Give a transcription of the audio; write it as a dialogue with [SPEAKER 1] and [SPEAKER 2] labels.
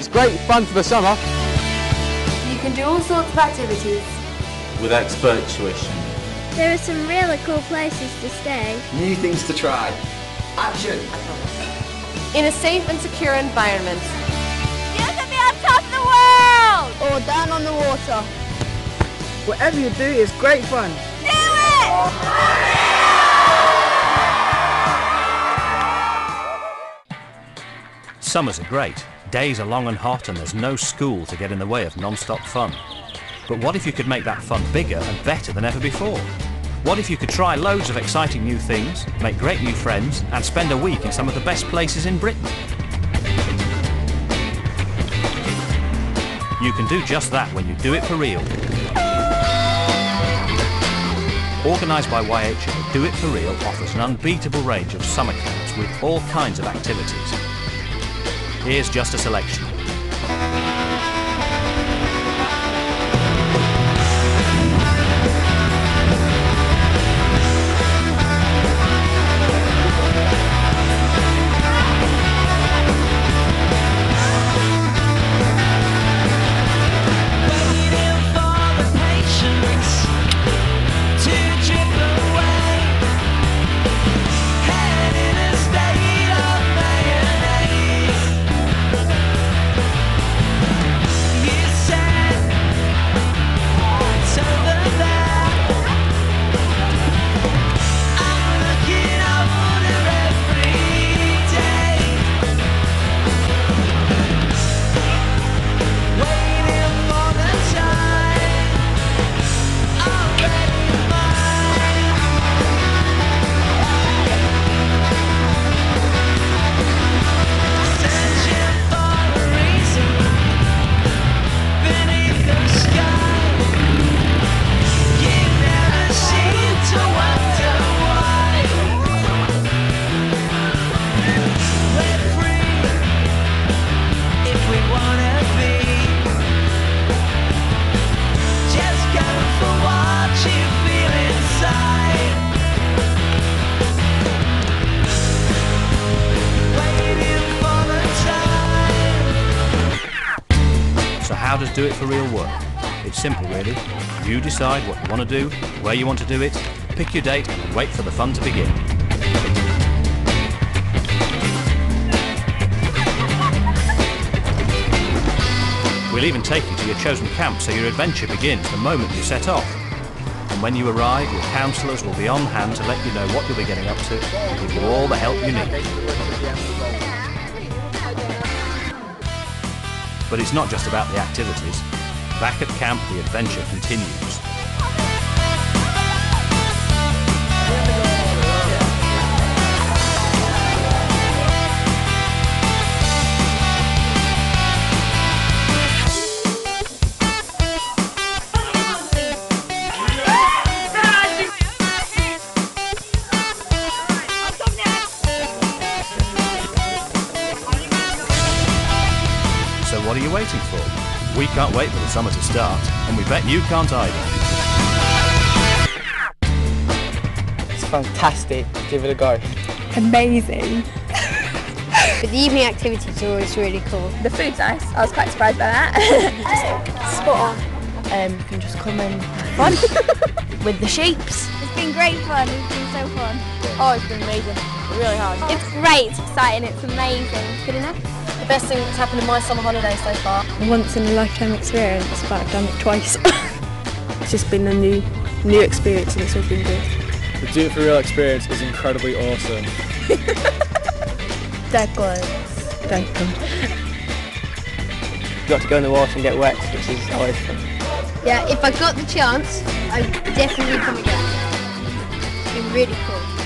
[SPEAKER 1] It's great fun for the summer.
[SPEAKER 2] You can do all sorts of activities.
[SPEAKER 3] With expert tuition.
[SPEAKER 4] There are some really cool places to stay.
[SPEAKER 5] New things to try. Action!
[SPEAKER 2] In a safe and secure environment.
[SPEAKER 4] You can be on top of the world!
[SPEAKER 6] Or down on the water.
[SPEAKER 7] Whatever you do is great fun.
[SPEAKER 4] Do it!
[SPEAKER 8] Summers are great. Days are long and hot and there's no school to get in the way of non-stop fun. But what if you could make that fun bigger and better than ever before? What if you could try loads of exciting new things, make great new friends and spend a week in some of the best places in Britain? You can do just that when you do it for real. Organised by YHA, Do It For Real offers an unbeatable range of summer camps with all kinds of activities. Here's just a selection. So how does Do It For Real work? It's simple really. You decide what you want to do, where you want to do it, pick your date and wait for the fun to begin. We'll even take you to your chosen camp so your adventure begins the moment you set off. And when you arrive, your counsellors will be on hand to let you know what you'll be getting up to and give you all the help you need. But it's not just about the activities. Back at camp, the adventure continues. So what are you waiting for? We can't wait for the summer to start, and we bet you can't either.
[SPEAKER 7] It's fantastic. Give it a go.
[SPEAKER 6] Amazing.
[SPEAKER 4] But the evening activities are always really cool.
[SPEAKER 6] The food's nice. I was quite surprised by that.
[SPEAKER 4] Spot on.
[SPEAKER 6] um, you can just come and have fun with the sheeps.
[SPEAKER 4] It's been great fun. It's been so fun.
[SPEAKER 6] Oh, it's been amazing. Really hard.
[SPEAKER 4] It's great. It's exciting. It's amazing. Good enough?
[SPEAKER 2] The best thing that's happened in my summer holiday so far.
[SPEAKER 9] once in a lifetime experience, but I've done it twice. it's just been a new new experience and it's all been good.
[SPEAKER 1] The Do It For Real experience is incredibly awesome.
[SPEAKER 9] They're good. They're good.
[SPEAKER 7] Got to go in the water and get wet, which is always fun.
[SPEAKER 4] Yeah, if I got the chance, I'd definitely come again. It's been really cool.